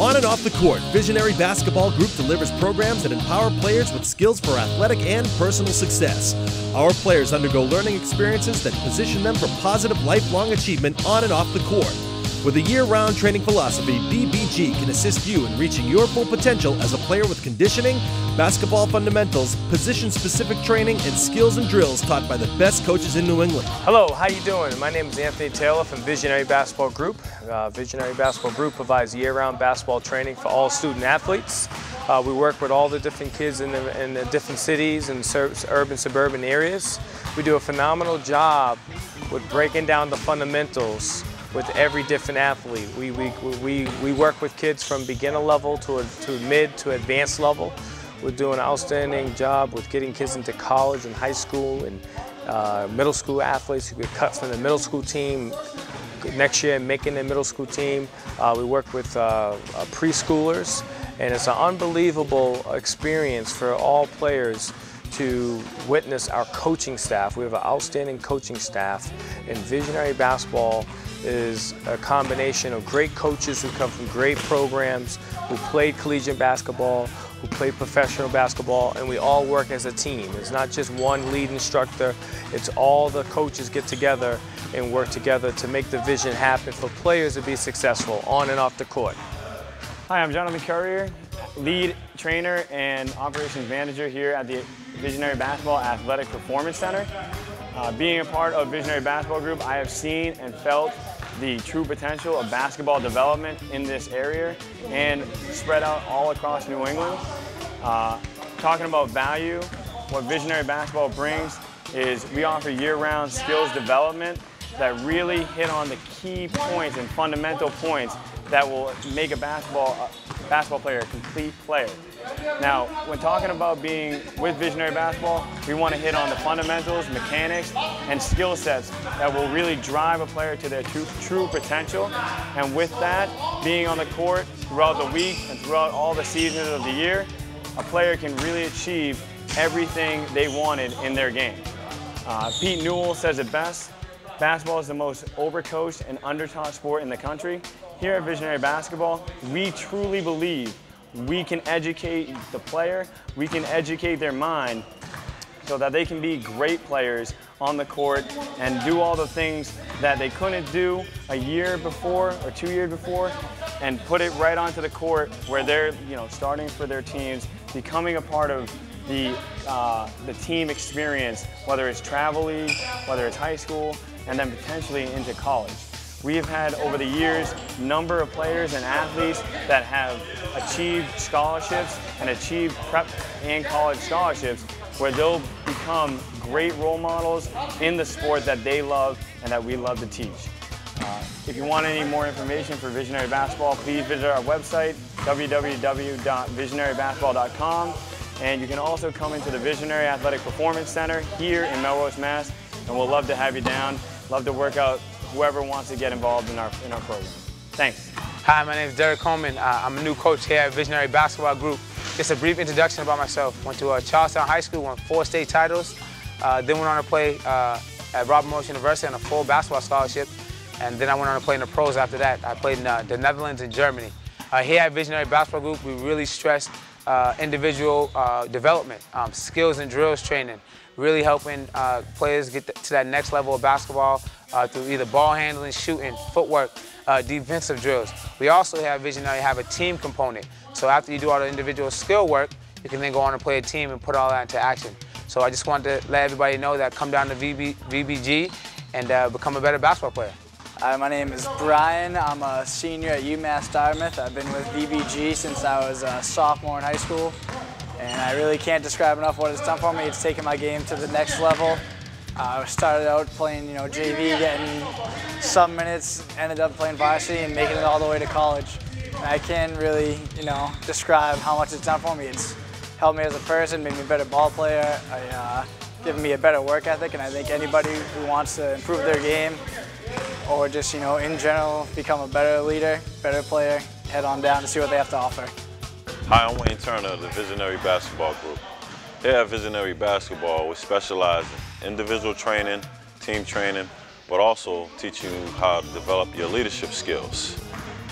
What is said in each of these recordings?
On and off the court, Visionary Basketball Group delivers programs that empower players with skills for athletic and personal success. Our players undergo learning experiences that position them for positive lifelong achievement on and off the court. With a year round training philosophy, VBG can assist you in reaching your full potential as a player with conditioning, basketball fundamentals, position specific training, and skills and drills taught by the best coaches in New England. Hello, how are you doing? My name is Anthony Taylor from Visionary Basketball Group. Uh, Visionary Basketball Group provides year-round basketball training for all student athletes. Uh, we work with all the different kids in the, in the different cities and urban, suburban areas. We do a phenomenal job with breaking down the fundamentals with every different athlete. We, we, we, we work with kids from beginner level to, to mid to advanced level. We're doing an outstanding job with getting kids into college and high school and uh, middle school athletes who get cut from the middle school team next year and making the middle school team. Uh, we work with uh, uh, preschoolers and it's an unbelievable experience for all players to witness our coaching staff. We have an outstanding coaching staff and Visionary Basketball is a combination of great coaches who come from great programs, who played collegiate basketball, who played professional basketball, and we all work as a team. It's not just one lead instructor, it's all the coaches get together and work together to make the vision happen for players to be successful on and off the court. Hi, I'm Jonathan Courier, lead trainer and operations manager here at the Visionary Basketball Athletic Performance Center. Uh, being a part of Visionary Basketball Group, I have seen and felt the true potential of basketball development in this area and spread out all across New England. Uh, talking about value, what Visionary Basketball brings is we offer year-round skills development that really hit on the key points and fundamental points that will make a basketball, basketball player a complete player. Now, when talking about being with Visionary Basketball, we want to hit on the fundamentals, mechanics, and skill sets that will really drive a player to their true, true potential. And with that, being on the court throughout the week and throughout all the seasons of the year, a player can really achieve everything they wanted in their game. Uh, Pete Newell says it best, basketball is the most overcoached and undertaught sport in the country. Here at Visionary Basketball, we truly believe we can educate the player, we can educate their mind so that they can be great players on the court and do all the things that they couldn't do a year before or two years before and put it right onto the court where they're you know starting for their teams, becoming a part of the, uh, the team experience, whether it's travel league, whether it's high school, and then potentially into college. We have had over the years number of players and athletes that have achieved scholarships and achieved prep and college scholarships where they'll become great role models in the sport that they love and that we love to teach. Uh, if you want any more information for Visionary Basketball, please visit our website, www.visionarybasketball.com. And you can also come into the Visionary Athletic Performance Center here in Melrose, Mass. And we'll love to have you down. Love to work out whoever wants to get involved in our, in our program. Thanks. Hi, my name is Derek Coleman. Uh, I'm a new coach here at Visionary Basketball Group. Just a brief introduction about myself. Went to uh, Charlestown High School, won four state titles. Uh, then went on to play uh, at Robert Morris University on a full basketball scholarship. And then I went on to play in the pros after that. I played in uh, the Netherlands and Germany. Uh, here at Visionary Basketball Group, we really stress individual development, um, skills and drills training, really helping players get to that next level of basketball uh, through either ball handling, shooting, footwork, uh, defensive drills. We also have Visionary have a team component. So after you do all the individual skill work, you can then go on and play a team and put all that into action. So I just wanted to let everybody know that come down to VB, VBG and uh, become a better basketball player. Hi, my name is Brian. I'm a senior at UMass Dartmouth. I've been with VBG since I was a sophomore in high school. And I really can't describe enough what it's done for me. It's taken my game to the next level. I uh, started out playing, you know, JV, getting some minutes, ended up playing varsity and making it all the way to college. And I can't really, you know, describe how much it's done for me. It's helped me as a person, made me a better ball player, I, uh, given me a better work ethic, and I think anybody who wants to improve their game or just, you know, in general, become a better leader, better player, head on down to see what they have to offer. Hi, I'm Wayne Turner of the Visionary Basketball Group. Here at Visionary Basketball, we specialize in individual training, team training, but also teaching you how to develop your leadership skills.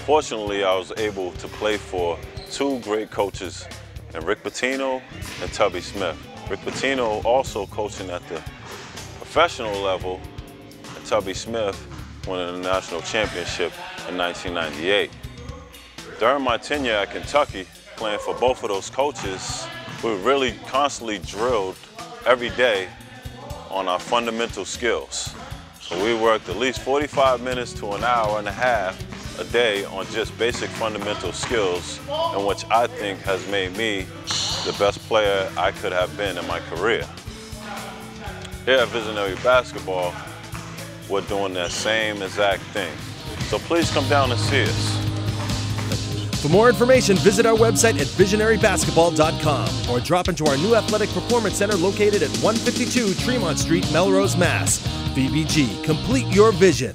Fortunately, I was able to play for two great coaches, and Rick Pitino and Tubby Smith. Rick Pitino also coaching at the professional level, and Tubby Smith winning the national championship in 1998. During my tenure at Kentucky, playing for both of those coaches, we really constantly drilled every day on our fundamental skills. So we worked at least 45 minutes to an hour and a half a day on just basic fundamental skills, and which I think has made me the best player I could have been in my career. Here at Visionary Basketball, we're doing that same exact thing. So please come down and see us. For more information, visit our website at visionarybasketball.com or drop into our new athletic performance center located at 152 Tremont Street, Melrose, Mass. VBG, complete your vision.